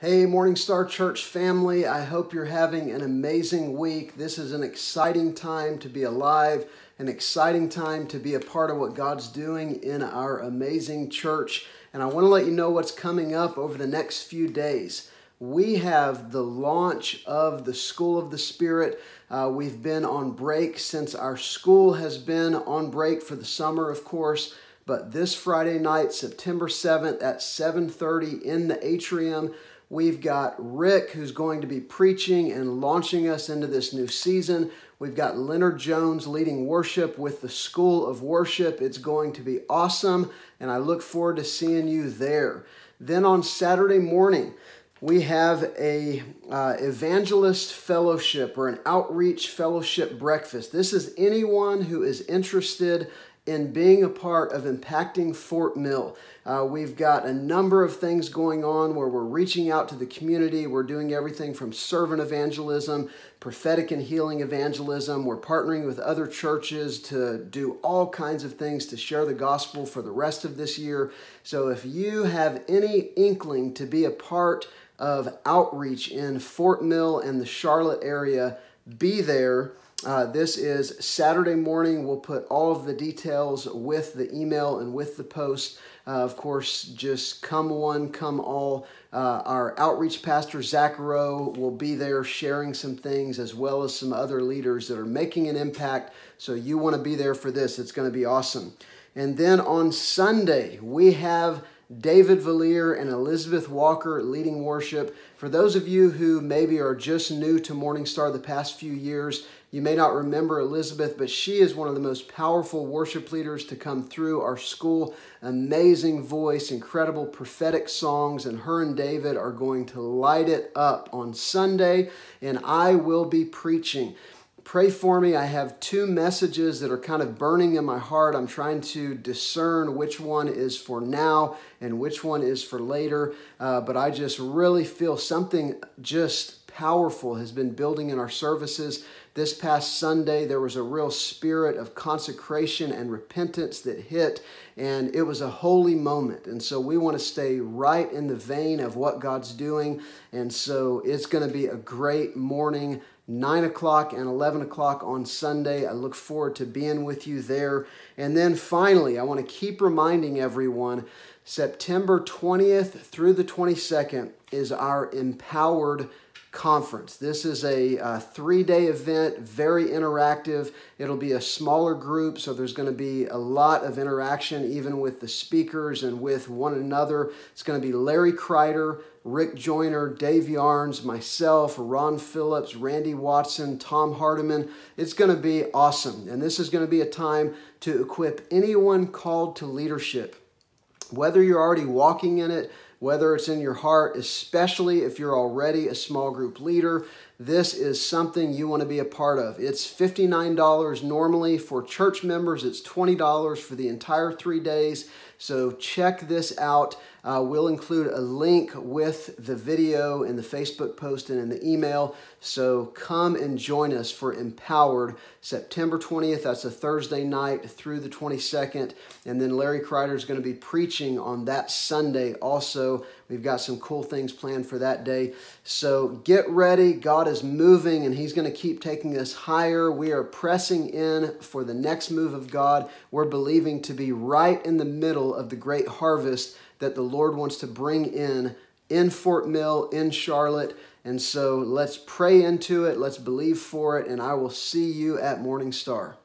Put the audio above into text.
Hey, Morning Star Church family. I hope you're having an amazing week. This is an exciting time to be alive, an exciting time to be a part of what God's doing in our amazing church. And I want to let you know what's coming up over the next few days. We have the launch of the School of the Spirit. Uh, we've been on break since our school has been on break for the summer, of course. But this Friday night, September 7th at 7:30 in the atrium, We've got Rick, who's going to be preaching and launching us into this new season. We've got Leonard Jones leading worship with the School of Worship. It's going to be awesome, and I look forward to seeing you there. Then on Saturday morning, we have a uh, evangelist fellowship or an outreach fellowship breakfast. This is anyone who is interested in being a part of impacting Fort Mill. Uh, we've got a number of things going on where we're reaching out to the community. We're doing everything from servant evangelism, prophetic and healing evangelism. We're partnering with other churches to do all kinds of things to share the gospel for the rest of this year. So if you have any inkling to be a part of outreach in Fort Mill and the Charlotte area, be there. Uh, this is Saturday morning. We'll put all of the details with the email and with the post. Uh, of course, just come one, come all. Uh, our outreach pastor, Zach Rowe, will be there sharing some things as well as some other leaders that are making an impact. So you want to be there for this. It's going to be awesome. And then on Sunday, we have David Valier and Elizabeth Walker leading worship. For those of you who maybe are just new to Morning Star the past few years, you may not remember Elizabeth, but she is one of the most powerful worship leaders to come through our school. Amazing voice, incredible prophetic songs, and her and David are going to light it up on Sunday, and I will be preaching. Pray for me. I have two messages that are kind of burning in my heart. I'm trying to discern which one is for now and which one is for later. Uh, but I just really feel something just powerful has been building in our services. This past Sunday, there was a real spirit of consecration and repentance that hit, and it was a holy moment. And so we want to stay right in the vein of what God's doing. And so it's going to be a great morning 9 o'clock and 11 o'clock on Sunday. I look forward to being with you there. And then finally, I want to keep reminding everyone September 20th through the 22nd is our Empowered Conference. This is a, a three day event, very interactive. It'll be a smaller group, so there's going to be a lot of interaction even with the speakers and with one another. It's going to be Larry Kreider, Rick Joyner, Dave Yarnes, myself, Ron Phillips, Randy Watson, Tom Hardiman. It's going to be awesome. And this is going to be a time to equip anyone called to leadership. Whether you're already walking in it, whether it's in your heart, especially if you're already a small group leader, this is something you want to be a part of. It's $59 normally for church members, it's $20 for the entire three days. So check this out. Uh, we'll include a link with the video in the Facebook post and in the email. So come and join us for Empowered September 20th. That's a Thursday night through the 22nd. And then Larry Kreider is going to be preaching on that Sunday also. We've got some cool things planned for that day. So get ready. God is moving and He's going to keep taking us higher. We are pressing in for the next move of God. We're believing to be right in the middle of the great harvest that the Lord wants to bring in in Fort Mill, in Charlotte. And so let's pray into it, let's believe for it, and I will see you at Morning Star.